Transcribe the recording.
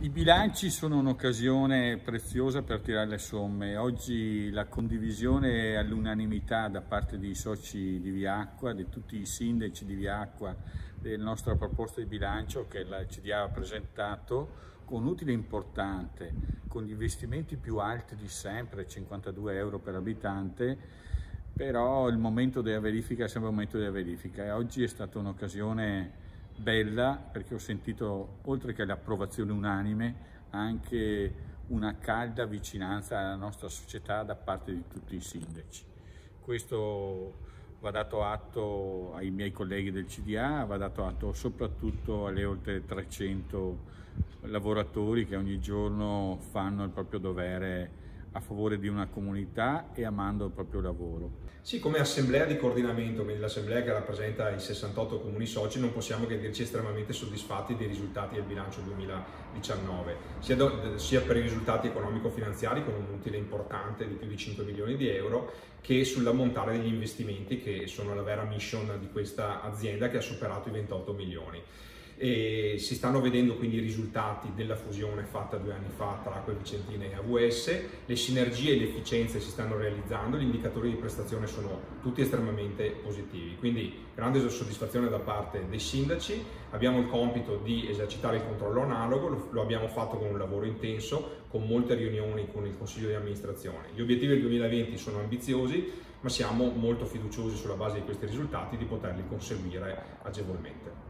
I bilanci sono un'occasione preziosa per tirare le somme. Oggi la condivisione all'unanimità da parte dei soci di Viacqua, di tutti i sindaci di Viacqua, della nostra proposta di bilancio che la CDA ha presentato con utile importante, con gli investimenti più alti di sempre, 52 euro per abitante, però il momento della verifica è sempre il momento della verifica e oggi è stata un'occasione bella perché ho sentito, oltre che l'approvazione unanime, anche una calda vicinanza alla nostra società da parte di tutti i sindaci. Questo va dato atto ai miei colleghi del CDA, va dato atto soprattutto alle oltre 300 lavoratori che ogni giorno fanno il proprio dovere a favore di una comunità e amando il proprio lavoro. Sì, come assemblea di coordinamento, quindi l'assemblea che rappresenta i 68 comuni soci, non possiamo che dirci estremamente soddisfatti dei risultati del bilancio 2019, sia, do, sia per i risultati economico-finanziari con un utile importante di più di 5 milioni di euro, che sull'ammontare degli investimenti che sono la vera mission di questa azienda che ha superato i 28 milioni e si stanno vedendo quindi i risultati della fusione fatta due anni fa tra Acque Vicentine e AVS, le sinergie e le efficienze si stanno realizzando, gli indicatori di prestazione sono tutti estremamente positivi, quindi grande soddisfazione da parte dei sindaci, abbiamo il compito di esercitare il controllo analogo, lo abbiamo fatto con un lavoro intenso, con molte riunioni con il Consiglio di amministrazione. Gli obiettivi del 2020 sono ambiziosi, ma siamo molto fiduciosi sulla base di questi risultati di poterli conseguire agevolmente.